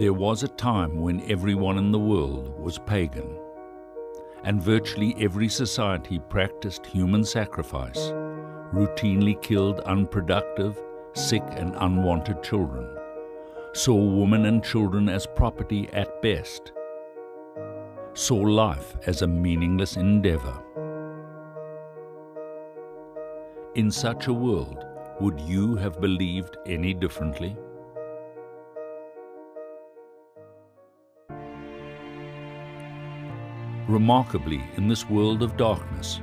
There was a time when everyone in the world was pagan, and virtually every society practiced human sacrifice, routinely killed unproductive, sick, and unwanted children, saw women and children as property at best, saw life as a meaningless endeavor. In such a world, would you have believed any differently? Remarkably, in this world of darkness,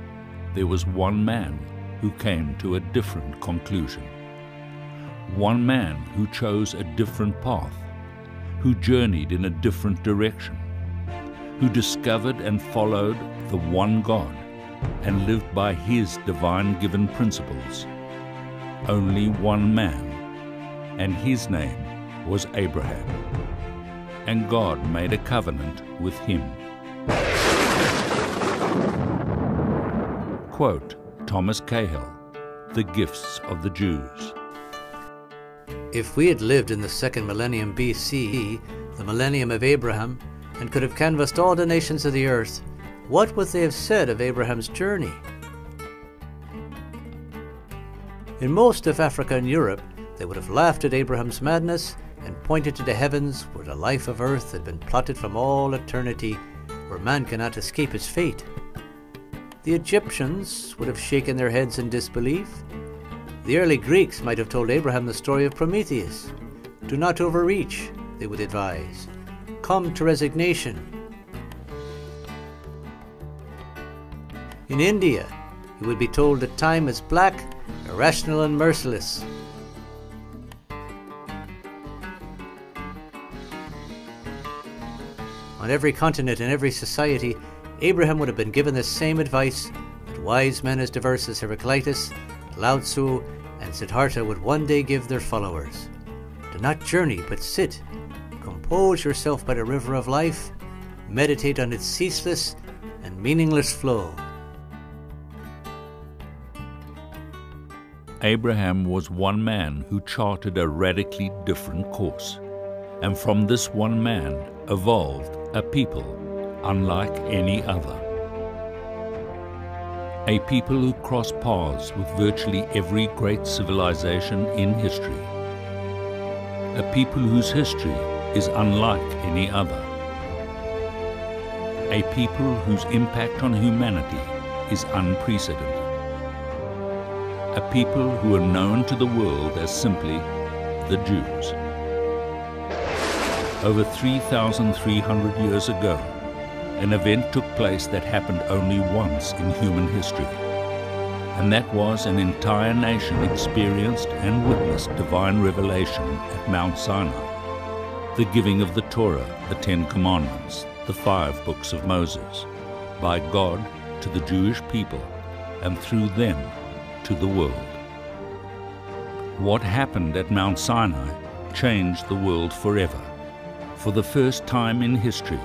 there was one man who came to a different conclusion. One man who chose a different path, who journeyed in a different direction, who discovered and followed the one God and lived by his divine given principles. Only one man, and his name was Abraham. And God made a covenant with him. Quote Thomas Cahill, The Gifts of the Jews. If we had lived in the second millennium BCE, the millennium of Abraham, and could have canvassed all the nations of the earth, what would they have said of Abraham's journey? In most of Africa and Europe, they would have laughed at Abraham's madness and pointed to the heavens where the life of earth had been plotted from all eternity, where man cannot escape his fate. The Egyptians would have shaken their heads in disbelief. The early Greeks might have told Abraham the story of Prometheus. Do not overreach, they would advise. Come to resignation. In India, he would be told that time is black, irrational, and merciless. On every continent and every society, Abraham would have been given the same advice that wise men as diverse as Heraclitus, Lao Tzu, and Siddhartha would one day give their followers. Do not journey, but sit. Compose yourself by the river of life. Meditate on its ceaseless and meaningless flow. Abraham was one man who charted a radically different course, and from this one man evolved a people unlike any other. A people who cross paths with virtually every great civilization in history. A people whose history is unlike any other. A people whose impact on humanity is unprecedented. A people who are known to the world as simply the Jews. Over 3,300 years ago, an event took place that happened only once in human history. And that was an entire nation experienced and witnessed divine revelation at Mount Sinai. The giving of the Torah, the Ten Commandments, the five books of Moses, by God to the Jewish people, and through them to the world. What happened at Mount Sinai changed the world forever. For the first time in history,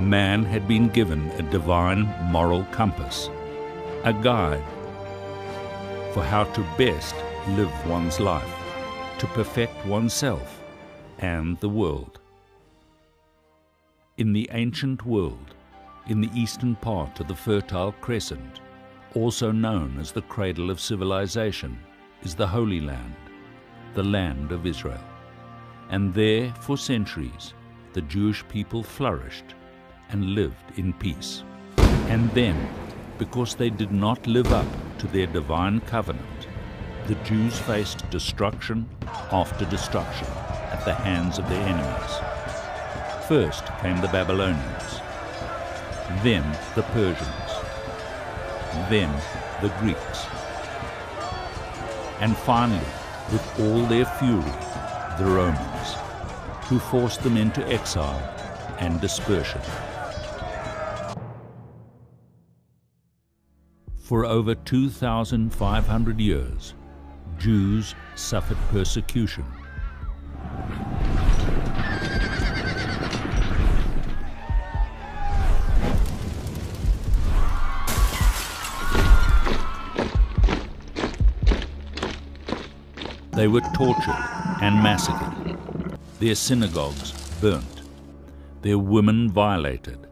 man had been given a divine moral compass, a guide for how to best live one's life, to perfect oneself and the world. In the ancient world, in the eastern part of the Fertile Crescent, also known as the cradle of civilization, is the Holy Land, the land of Israel. And there, for centuries, the Jewish people flourished and lived in peace. And then, because they did not live up to their divine covenant, the Jews faced destruction after destruction at the hands of their enemies. First came the Babylonians, then the Persians, then the Greeks, and finally, with all their fury, the Romans, who forced them into exile and dispersion. For over 2,500 years, Jews suffered persecution. They were tortured and massacred. Their synagogues burnt, their women violated,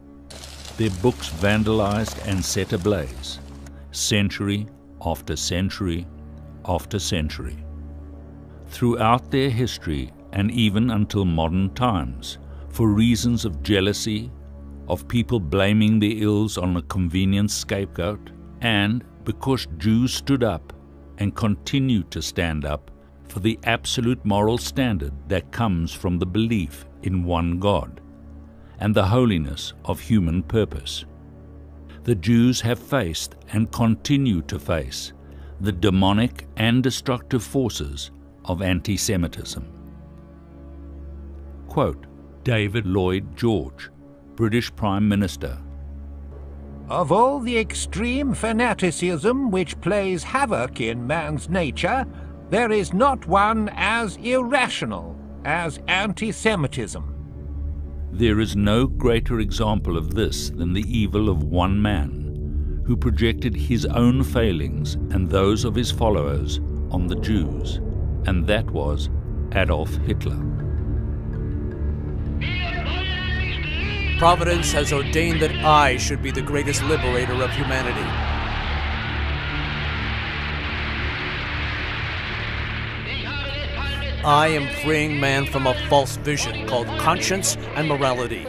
their books vandalized and set ablaze, century after century after century. Throughout their history, and even until modern times, for reasons of jealousy, of people blaming the ills on a convenient scapegoat, and because Jews stood up and continue to stand up for the absolute moral standard that comes from the belief in one God and the holiness of human purpose. The Jews have faced and continue to face the demonic and destructive forces of anti Semitism. Quote David Lloyd George, British Prime Minister. Of all the extreme fanaticism which plays havoc in man's nature, there is not one as irrational as anti Semitism. There is no greater example of this than the evil of one man, who projected his own failings and those of his followers on the Jews, and that was Adolf Hitler. Providence has ordained that I should be the greatest liberator of humanity. I am freeing man from a false vision called conscience and morality.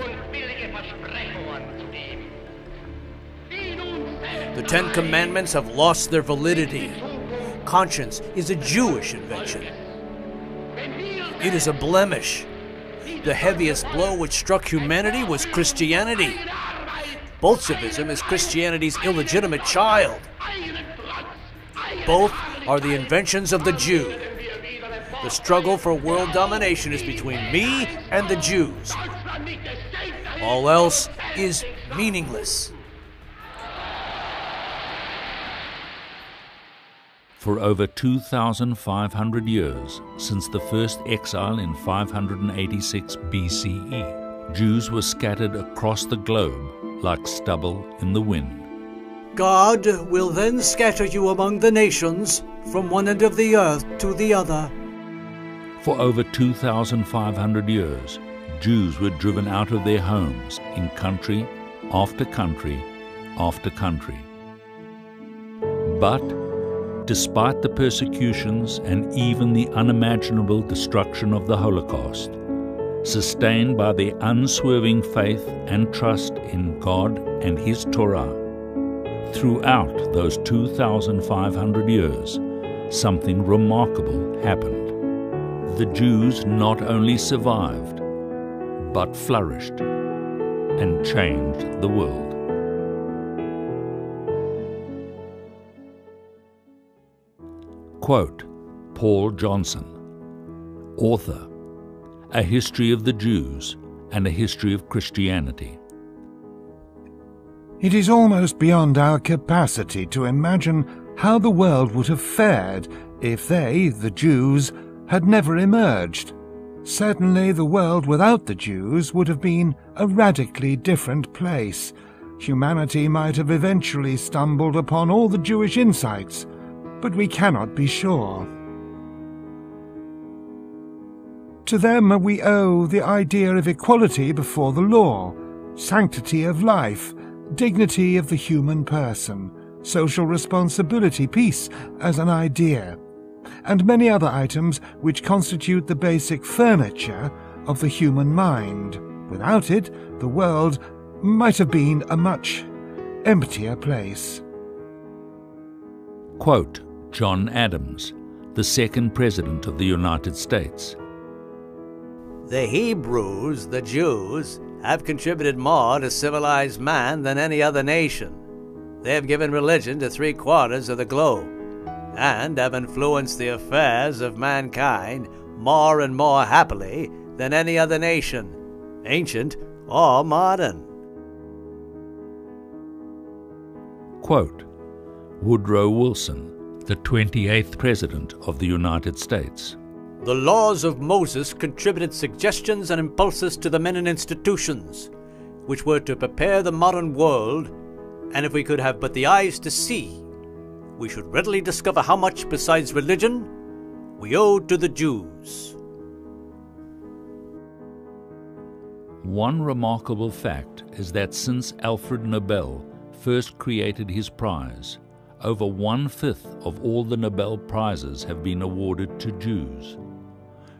The Ten Commandments have lost their validity. Conscience is a Jewish invention. It is a blemish. The heaviest blow which struck humanity was Christianity. Bolshevism is Christianity's illegitimate child. Both are the inventions of the Jew. The struggle for world domination is between me and the Jews. All else is meaningless. For over 2,500 years, since the first exile in 586 BCE, Jews were scattered across the globe like stubble in the wind. God will then scatter you among the nations from one end of the earth to the other. For over 2,500 years, Jews were driven out of their homes in country after country after country. But, despite the persecutions and even the unimaginable destruction of the Holocaust, sustained by their unswerving faith and trust in God and His Torah, throughout those 2,500 years, something remarkable happened the Jews not only survived, but flourished and changed the world. Quote Paul Johnson, author, A History of the Jews and a History of Christianity. It is almost beyond our capacity to imagine how the world would have fared if they, the Jews, had never emerged. Certainly, the world without the Jews would have been a radically different place. Humanity might have eventually stumbled upon all the Jewish insights, but we cannot be sure. To them we owe the idea of equality before the law, sanctity of life, dignity of the human person, social responsibility, peace as an idea, and many other items which constitute the basic furniture of the human mind. Without it, the world might have been a much emptier place. Quote John Adams, the second President of the United States. The Hebrews, the Jews, have contributed more to civilized man than any other nation. They have given religion to three quarters of the globe and have influenced the affairs of mankind more and more happily than any other nation, ancient or modern. Quote Woodrow Wilson, the 28th President of the United States. The laws of Moses contributed suggestions and impulses to the men and institutions, which were to prepare the modern world, and if we could have but the eyes to see, we should readily discover how much besides religion we owe to the Jews. One remarkable fact is that since Alfred Nobel first created his prize, over one fifth of all the Nobel Prizes have been awarded to Jews.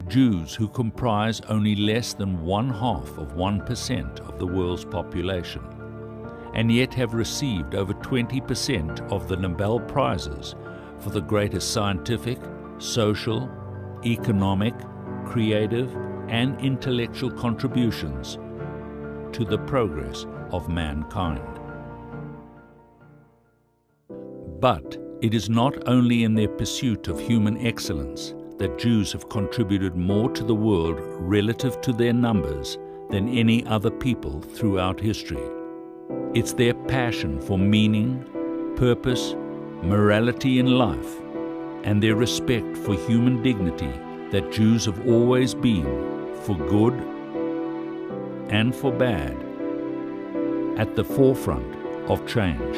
Jews who comprise only less than one half of 1% of the world's population, and yet have received over 20% of the Nobel Prizes for the greatest scientific, social, economic, creative, and intellectual contributions to the progress of mankind. But it is not only in their pursuit of human excellence that Jews have contributed more to the world relative to their numbers than any other people throughout history. It's their passion for meaning, purpose, morality in life, and their respect for human dignity that Jews have always been, for good and for bad, at the forefront of change.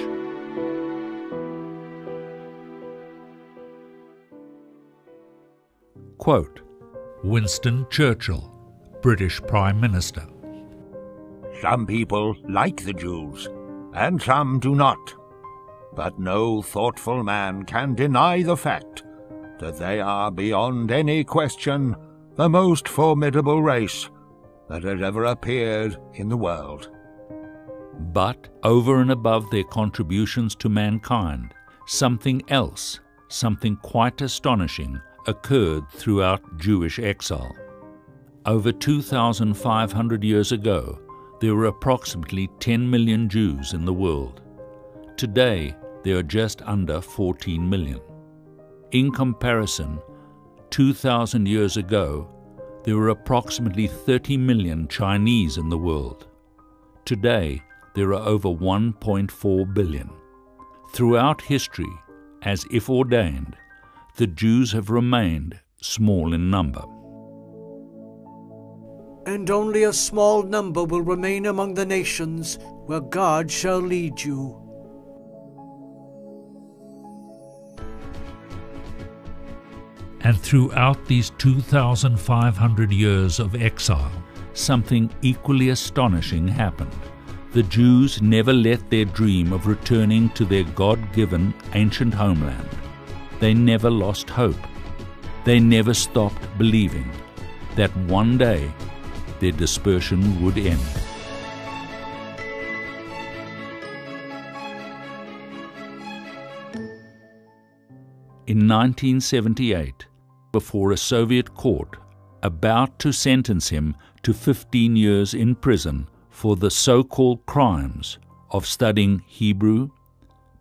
Quote, Winston Churchill, British Prime Minister. Some people like the Jews, and some do not. But no thoughtful man can deny the fact that they are beyond any question the most formidable race that has ever appeared in the world. But over and above their contributions to mankind, something else, something quite astonishing, occurred throughout Jewish exile. Over 2,500 years ago, there were approximately 10 million Jews in the world. Today, there are just under 14 million. In comparison, 2,000 years ago, there were approximately 30 million Chinese in the world. Today, there are over 1.4 billion. Throughout history, as if ordained, the Jews have remained small in number. And only a small number will remain among the nations where God shall lead you. And throughout these 2,500 years of exile, something equally astonishing happened. The Jews never let their dream of returning to their God given ancient homeland. They never lost hope. They never stopped believing that one day their dispersion would end. In 1978, before a Soviet court about to sentence him to 15 years in prison for the so called crimes of studying Hebrew,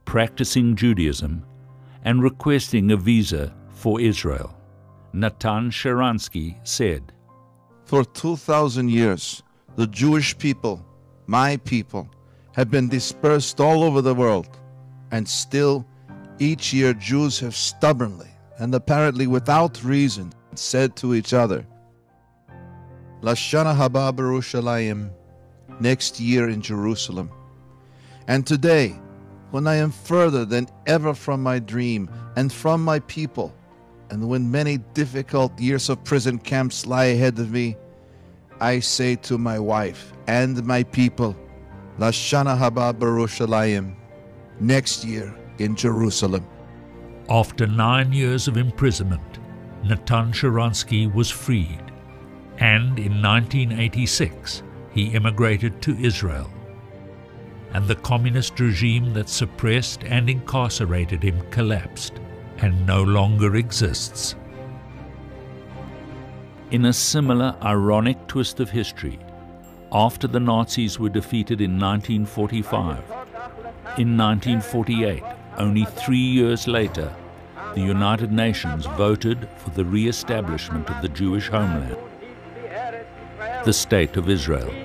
practicing Judaism, and requesting a visa for Israel. Natan Sharansky said, For 2,000 years, the Jewish people, my people, have been dispersed all over the world, and still, each year, Jews have stubbornly and apparently without reason said to each other, Lashana haba Yerushalayim, next year in Jerusalem. And today, when I am further than ever from my dream and from my people, and when many difficult years of prison camps lie ahead of me, I say to my wife and my people, Lashana haba Yerushalayim, next year in Jerusalem. After nine years of imprisonment, Natan Sharansky was freed, and in 1986 he immigrated to Israel and the communist regime that suppressed and incarcerated him collapsed and no longer exists. In a similar ironic twist of history, after the Nazis were defeated in 1945, in 1948, only three years later, the United Nations voted for the re establishment of the Jewish homeland, the State of Israel.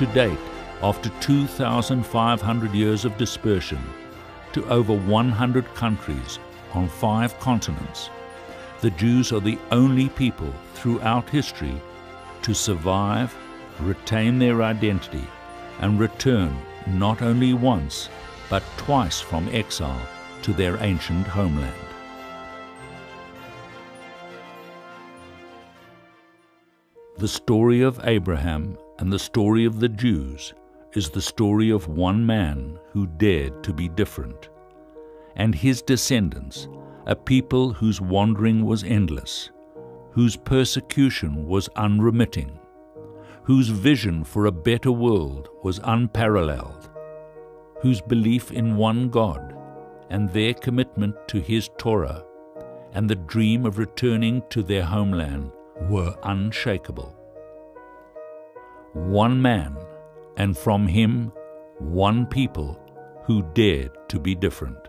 To date, after 2,500 years of dispersion to over 100 countries on five continents, the Jews are the only people throughout history to survive, retain their identity, and return not only once, but twice from exile to their ancient homeland. The story of Abraham and the story of the Jews is the story of one man who dared to be different, and his descendants, a people whose wandering was endless, whose persecution was unremitting, whose vision for a better world was unparalleled, whose belief in one God and their commitment to His Torah and the dream of returning to their homeland were unshakable. One man, and from him one people who dared to be different.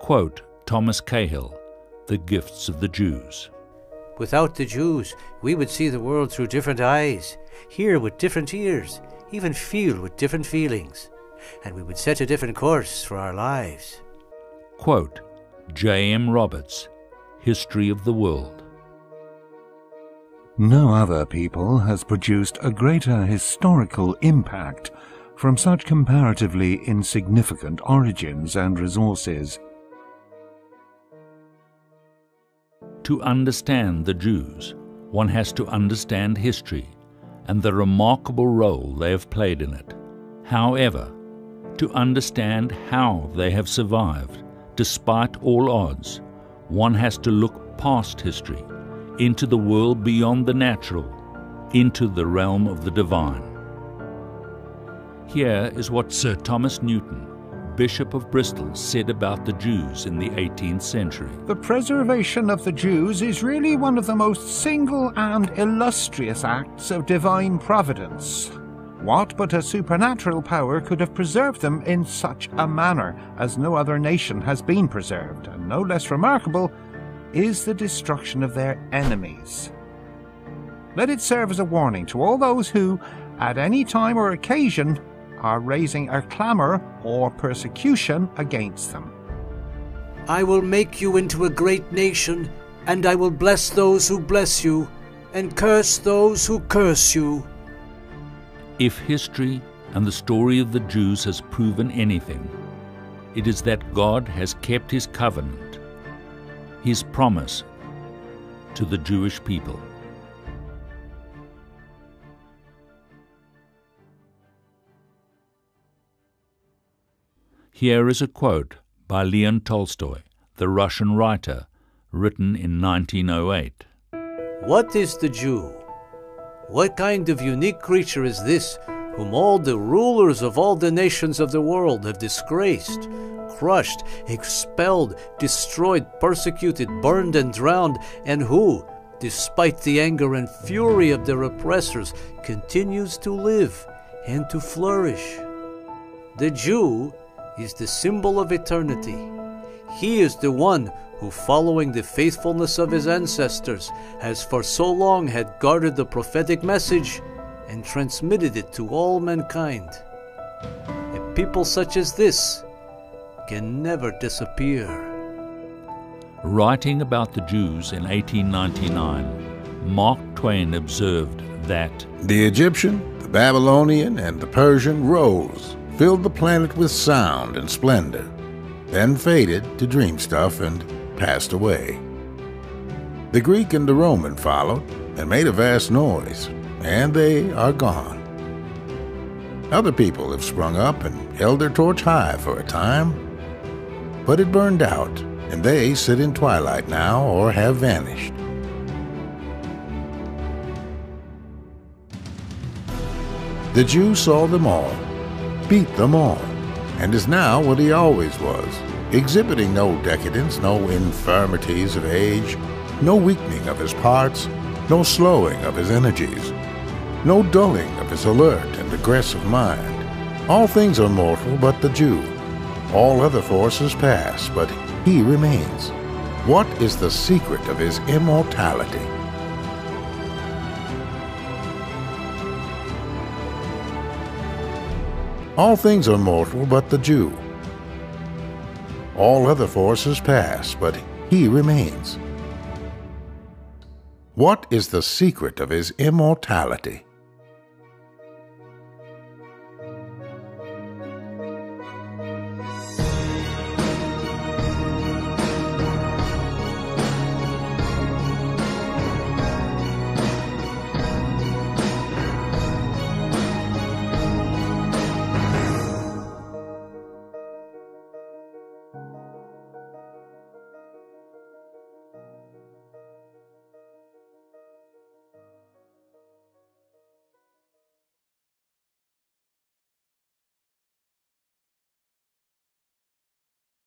Quote Thomas Cahill, The Gifts of the Jews. Without the Jews, we would see the world through different eyes, hear with different ears, even feel with different feelings, and we would set a different course for our lives. Quote J. M. Roberts, History of the World. No other people has produced a greater historical impact from such comparatively insignificant origins and resources. To understand the Jews, one has to understand history and the remarkable role they have played in it. However, to understand how they have survived, despite all odds, one has to look past history into the world beyond the natural, into the realm of the divine. Here is what Sir Thomas Newton, Bishop of Bristol, said about the Jews in the 18th century. The preservation of the Jews is really one of the most single and illustrious acts of divine providence. What but a supernatural power could have preserved them in such a manner as no other nation has been preserved, and no less remarkable is the destruction of their enemies. Let it serve as a warning to all those who, at any time or occasion, are raising a clamour or persecution against them. I will make you into a great nation, and I will bless those who bless you, and curse those who curse you. If history and the story of the Jews has proven anything, it is that God has kept his covenant, his promise to the Jewish people. Here is a quote by Leon Tolstoy, the Russian writer, written in 1908. What is the Jew? What kind of unique creature is this whom all the rulers of all the nations of the world have disgraced, crushed, expelled, destroyed, persecuted, burned, and drowned, and who, despite the anger and fury of their oppressors, continues to live and to flourish? The Jew is the symbol of eternity. He is the one who, following the faithfulness of his ancestors, has for so long had guarded the prophetic message and transmitted it to all mankind. A people such as this can never disappear. Writing about the Jews in 1899, Mark Twain observed that The Egyptian, the Babylonian, and the Persian rose, filled the planet with sound and splendor, then faded to dream stuff and passed away. The Greek and the Roman followed and made a vast noise, and they are gone. Other people have sprung up and held their torch high for a time, but it burned out, and they sit in twilight now or have vanished. The Jew saw them all, beat them all, and is now what he always was, exhibiting no decadence, no infirmities of age, no weakening of his parts, no slowing of his energies, no dulling of his alert and aggressive mind. All things are mortal but the Jew. All other forces pass, but he remains. What is the secret of his immortality? All things are mortal but the Jew. All other forces pass, but he remains. What is the secret of his immortality?